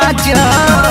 I Matia.